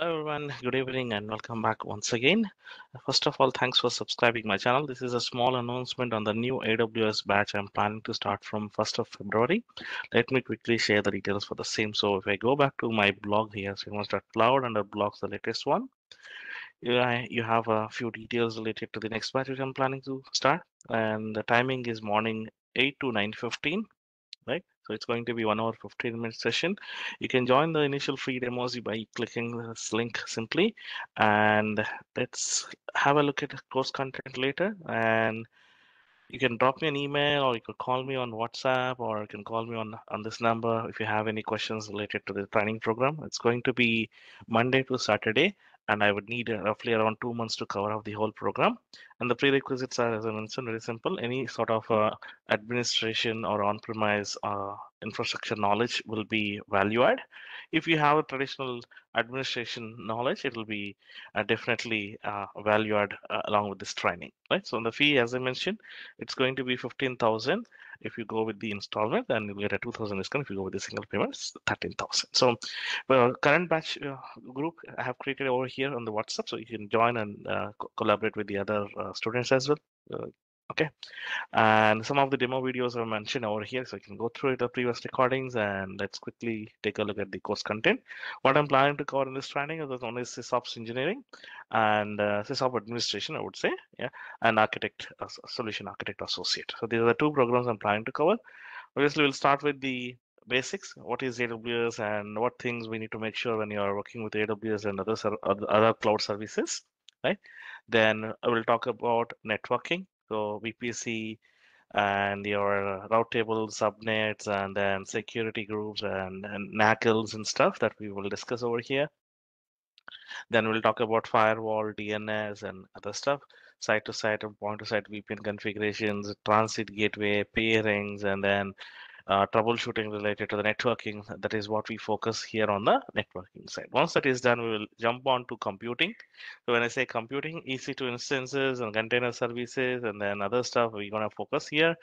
Hello everyone, good evening and welcome back once again. First of all, thanks for subscribing my channel. This is a small announcement on the new AWS batch I'm planning to start from 1st of February. Let me quickly share the details for the same. So if I go back to my blog here, Cloud under blogs, the latest one, you, have a few details related to the next batch which I'm planning to start. And the timing is morning 8 to 9.15 right? So it's going to be one hour, 15 minute session. You can join the initial free demos by clicking this link simply. And let's have a look at the course content later. And you can drop me an email or you can call me on WhatsApp or you can call me on, on this number if you have any questions related to the training program. It's going to be Monday to Saturday and I would need roughly around two months to cover up the whole program. And the prerequisites are, as I mentioned, very simple. Any sort of uh, administration or on-premise uh, infrastructure knowledge will be value add. If you have a traditional administration knowledge, it will be uh, definitely uh, value add uh, along with this training, right? So the fee, as I mentioned, it's going to be 15,000 if you go with the installment, then you'll get a 2000 discount. If you go with the single payment, it's 13,000. So well, current batch uh, group I have created over here on the WhatsApp, so you can join and uh, co collaborate with the other uh, students as well. Okay. And some of the demo videos are mentioned over here so you can go through the previous recordings and let's quickly take a look at the course content. What i'm planning to cover in this training is is sysops engineering and uh, sysop administration i would say yeah and architect uh, solution architect associate. So these are the two programs i'm planning to cover. Obviously we'll start with the basics what is aws and what things we need to make sure when you are working with aws and other other cloud services right? Then i will talk about networking so VPC and your route table subnets and then security groups and, and NACLs and stuff that we will discuss over here. Then we'll talk about firewall, DNS and other stuff, site to site and point to site VPN configurations, transit gateway, peerings, and then uh, troubleshooting related to the networking. That is what we focus here on the networking side. Once that is done, we will jump on to computing. So when I say computing, EC2 instances and container services and then other stuff, we're going to focus here.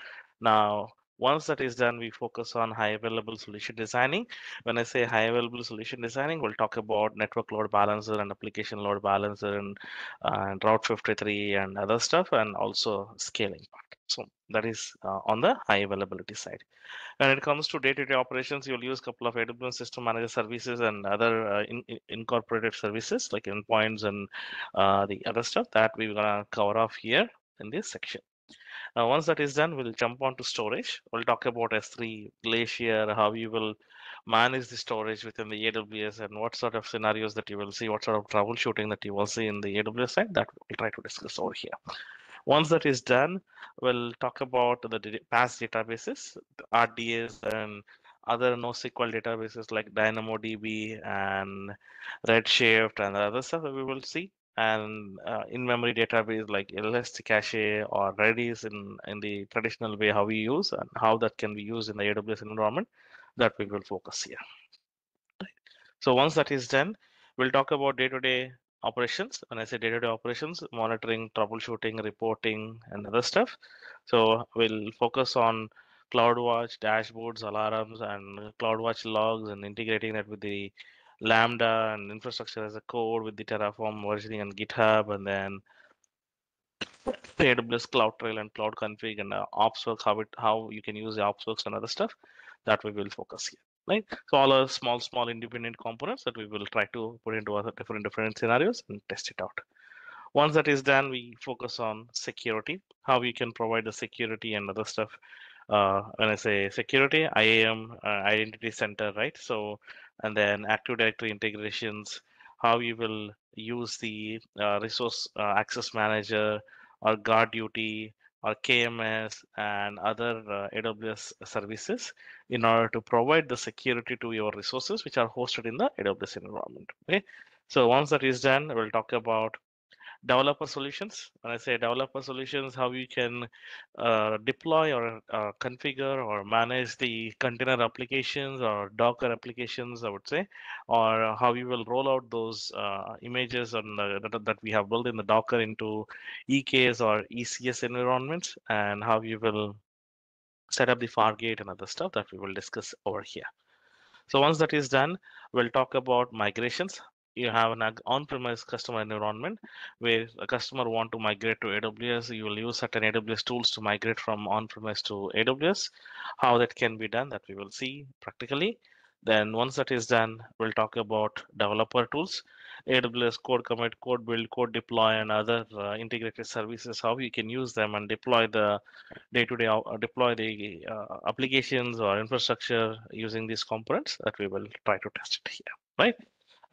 Now, once that is done, we focus on high available solution designing. When I say high available solution designing, we'll talk about network load balancer and application load balancer and, uh, and Route 53 and other stuff, and also scaling part. So that is uh, on the high availability side. When it comes to day-to-day -day operations, you'll use a couple of AWS System Manager services and other uh, in, in incorporated services like endpoints and uh, the other stuff that we're gonna cover off here in this section. Now, once that is done, we'll jump on to storage. We'll talk about S3, Glacier, how you will manage the storage within the AWS and what sort of scenarios that you will see, what sort of troubleshooting that you will see in the AWS side that we'll try to discuss over here. Once that is done, we'll talk about the PaaS databases, RDS and other NoSQL databases like DynamoDB and Redshift and other stuff that we will see. And uh, in-memory database like Elasticsearch or Redis in, in the traditional way how we use and how that can be used in the AWS environment that we will focus here. So once that is done, we'll talk about day-to-day -day operations. When I say day-to-day operations, monitoring, troubleshooting, reporting, and other stuff. So we'll focus on CloudWatch, dashboards, alarms, and CloudWatch logs, and integrating that with the Lambda and infrastructure as a code with the Terraform versioning and GitHub, and then the AWS CloudTrail and Cloud Config and uh, OpsWorks, how it how you can use the OpsWorks and other stuff that we will focus here right? So all are small, small independent components that we will try to put into other different, different scenarios and test it out. Once that is done, we focus on security, how we can provide the security and other stuff. Uh, when I say security, IAM, uh, identity center, right? So, and then Active Directory integrations, how you will use the uh, resource uh, access manager or guard duty or KMS and other uh, AWS services in order to provide the security to your resources which are hosted in the AWS environment. Okay, so once that is done, we'll talk about developer solutions. When I say developer solutions, how you can uh, deploy or uh, configure or manage the container applications or Docker applications, I would say, or how you will roll out those uh, images on the, that, that we have built in the Docker into EKS or ECS environments, and how you will set up the Fargate and other stuff that we will discuss over here. So once that is done, we'll talk about migrations you have an on-premise customer environment where a customer want to migrate to aws you will use certain aws tools to migrate from on-premise to aws how that can be done that we will see practically. Then once that is done we'll talk about developer tools. Aws code commit code build code deploy and other uh, integrated services how you can use them and deploy the day-to-day uh, deploy the uh, applications or infrastructure using these components that we will try to test it here right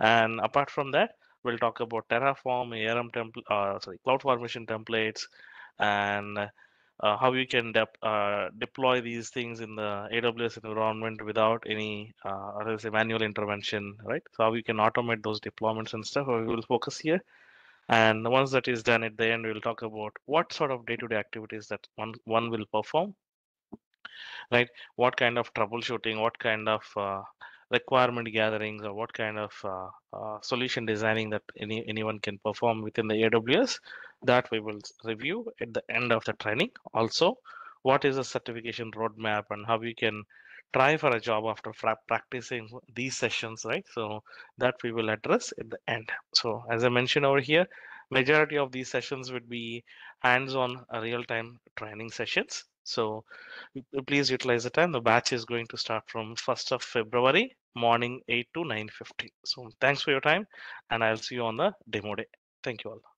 and apart from that, we'll talk about Terraform, ARM template, uh, sorry, CloudFormation templates, and uh, how you can de uh, deploy these things in the AWS environment without any, uh, say manual intervention, right? So how you can automate those deployments and stuff. We will focus here. And once that is done at the end, we'll talk about what sort of day-to-day -day activities that one, one will perform, right? What kind of troubleshooting, what kind of uh, requirement gatherings or what kind of uh, uh, solution designing that any anyone can perform within the AWS that we will review at the end of the training. Also what is the certification roadmap and how you can try for a job after practicing these sessions right? So that we will address at the end. So as i mentioned over here majority of these sessions would be hands-on uh, real-time training sessions so uh, please utilize the time. The batch is going to start from 1st of February morning 8 to 9.50. So thanks for your time and I'll see you on the demo day. Thank you all.